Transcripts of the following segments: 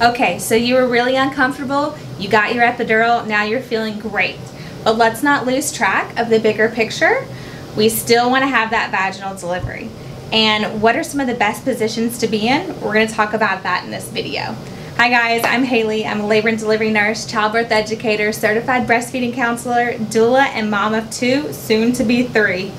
Okay, so you were really uncomfortable, you got your epidural, now you're feeling great. But let's not lose track of the bigger picture. We still want to have that vaginal delivery. And what are some of the best positions to be in? We're going to talk about that in this video. Hi guys, I'm Haley. I'm a labor and delivery nurse, childbirth educator, certified breastfeeding counselor, doula, and mom of two, soon to be three.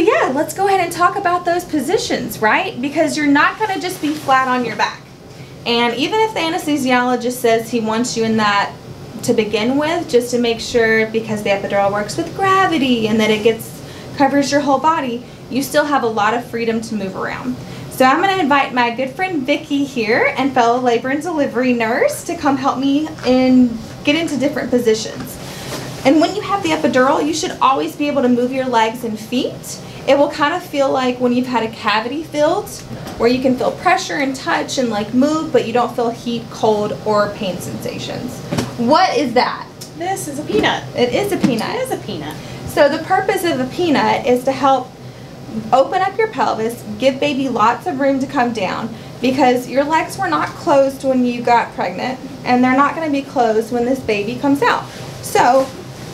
Yeah, let's go ahead and talk about those positions, right? Because you're not going to just be flat on your back. And even if the anesthesiologist says he wants you in that to begin with, just to make sure because the epidural works with gravity and that it gets covers your whole body, you still have a lot of freedom to move around. So I'm going to invite my good friend Vicki here and fellow labor and delivery nurse to come help me and get into different positions. And when you have the epidural, you should always be able to move your legs and feet. It will kind of feel like when you've had a cavity filled, where you can feel pressure and touch and like move, but you don't feel heat, cold, or pain sensations. What is that? This is a peanut. It is a peanut. It is a peanut. So the purpose of a peanut is to help open up your pelvis, give baby lots of room to come down because your legs were not closed when you got pregnant and they're not going to be closed when this baby comes out. So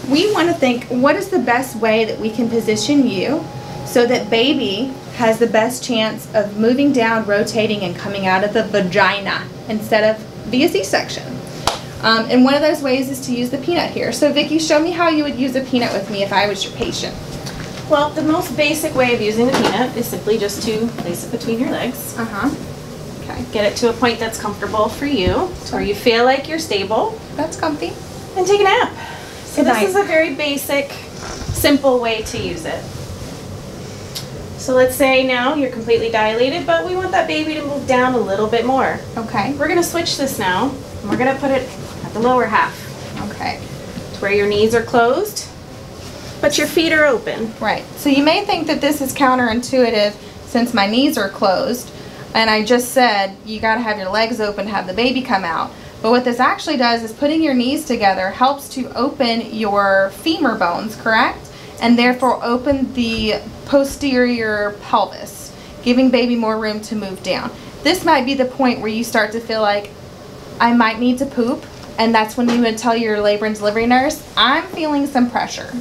we want to think what is the best way that we can position you so that baby has the best chance of moving down, rotating, and coming out of the vagina instead of via C-section. Um, and one of those ways is to use the peanut here. So Vicki, show me how you would use a peanut with me if I was your patient. Well, the most basic way of using the peanut is simply just to place it between your legs. Uh-huh. Okay. Get it to a point that's comfortable for you, where you feel like you're stable, That's comfy. and take a nap. So Good this night. is a very basic, simple way to use it. So let's say now you're completely dilated, but we want that baby to move down a little bit more. Okay. We're gonna switch this now, and we're gonna put it at the lower half, Okay. to where your knees are closed, but your feet are open. Right. So you may think that this is counterintuitive since my knees are closed and I just said you got to have your legs open to have the baby come out. But what this actually does is putting your knees together helps to open your femur bones, correct? And therefore open the posterior pelvis, giving baby more room to move down. This might be the point where you start to feel like I might need to poop, and that's when you would tell your labor and delivery nurse, I'm feeling some pressure.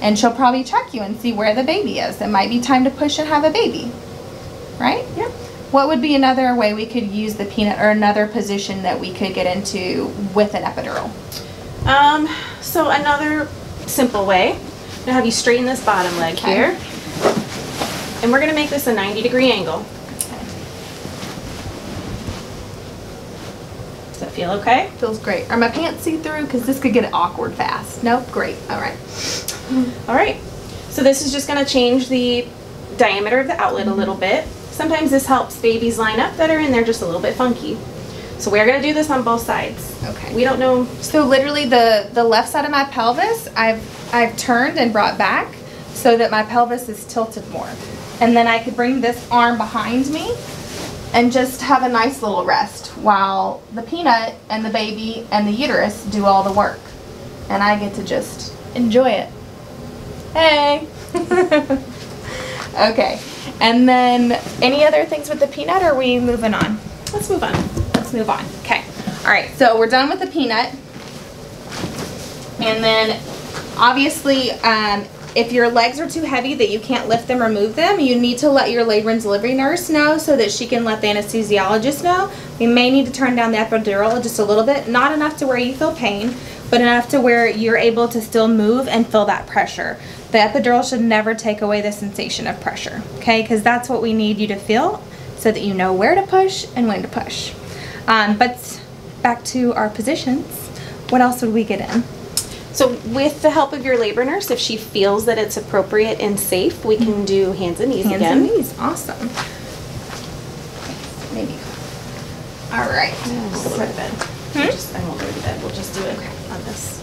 And she'll probably check you and see where the baby is. It might be time to push and have a baby. Right? Yep. What would be another way we could use the peanut or another position that we could get into with an epidural? Um, so another simple way, I'm gonna have you straighten this bottom leg Okay. here. And we're gonna make this a 90 degree angle. Does that feel okay? Feels great. Are my pants see through? Because this could get awkward fast. Nope. Great. All right. All right. So this is just gonna change the diameter of the outlet a little mm-hmm. bit. Sometimes this helps babies line up that are in there just a little bit funky. So we're gonna do this on both sides. Okay. We don't know, So literally the the left side of my pelvis, I've I've turned and brought back so that my pelvis is tilted more. And then I could bring this arm behind me and just have a nice little rest while the peanut and the baby and the uterus do all the work. And I get to just enjoy it. Hey. okay. And then any other things with the peanut or are we moving on? let's move on. Move on. Okay. All right. So we're done with the peanut. And then obviously, um, if your legs are too heavy that you can't lift them or move them, you need to let your labor and delivery nurse know so that she can let the anesthesiologist know. We may need to turn down the epidural just a little bit, not enough to where you feel pain, but enough to where you're able to still move and feel that pressure. The epidural should never take away the sensation of pressure, okay? Because that's what we need you to feel so that you know where to push and when to push. Um, but back to our positions. What else would we get in? So with the help of your labor nurse, if she feels that it's appropriate and safe, we can do hands and knees Hands again. and knees. Awesome. Maybe. All right. We'll go to bed. Hmm? Just, I won't go to bed. We'll just do it on this.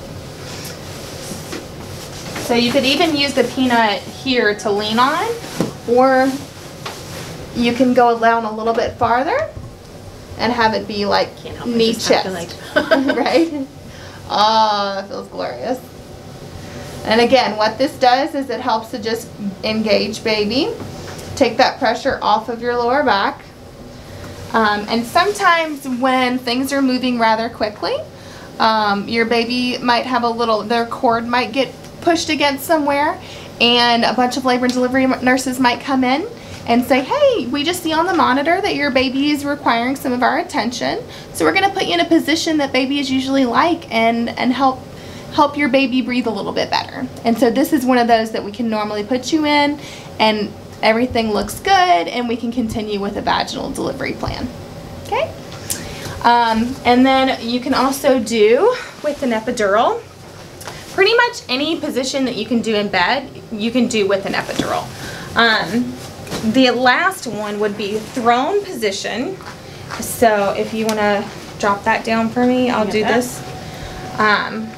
So you could even use the peanut here to lean on, or you can go down a little bit farther and have it be like knee chest. right? Oh, that feels glorious. And again, what this does is it helps to just engage baby, take that pressure off of your lower back. Um, and sometimes when things are moving rather quickly, um, your baby might have a little, their cord might get pushed against somewhere, and a bunch of labor and delivery nurses might come in and say, hey, we just see on the monitor that your baby is requiring some of our attention. So we're gonna put you in a position that baby is usually like and, and help help your baby breathe a little bit better. And so this is one of those that we can normally put you in and everything looks good and we can continue with a vaginal delivery plan. Okay? Um, and then you can also do with an epidural pretty much any position that you can do in bed, you can do with an epidural. Um, the last one would be throne position. So if you want to drop that down for me, I'll do that. this. Um,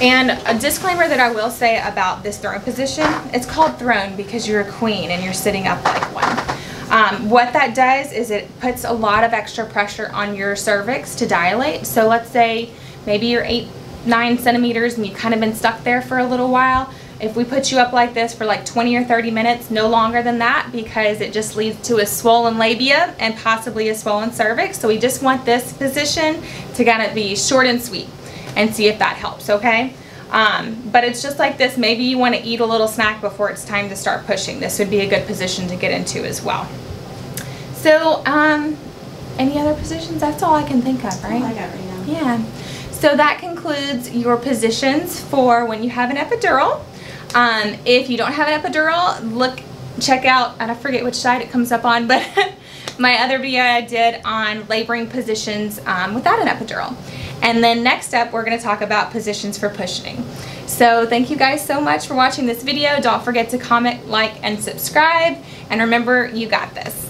and a disclaimer that I will say about this throne position, it's called throne because you're a queen and you're sitting up like one. Um, what that does is it puts a lot of extra pressure on your cervix to dilate. So let's say maybe you're eight, nine centimeters and you've kind of been stuck there for a little while. If we put you up like this for like 20 or 30 minutes, no longer than that because it just leads to a swollen labia and possibly a swollen cervix. So we just want this position to kind of be short and sweet and see if that helps, okay? Um, but it's just like this. Maybe you want to eat a little snack before it's time to start pushing. This would be a good position to get into as well. So, um, any other positions? That's all I can think of, right? I got right now. Yeah. So that concludes your positions for when you have an epidural. Um, if you don't have an epidural, look, check out, and I forget which side it comes up on, but my other video I did on laboring positions um, without an epidural. And then next up, we're going to talk about positions for pushing. So thank you guys so much for watching this video. Don't forget to comment, like, and subscribe. And remember, you got this.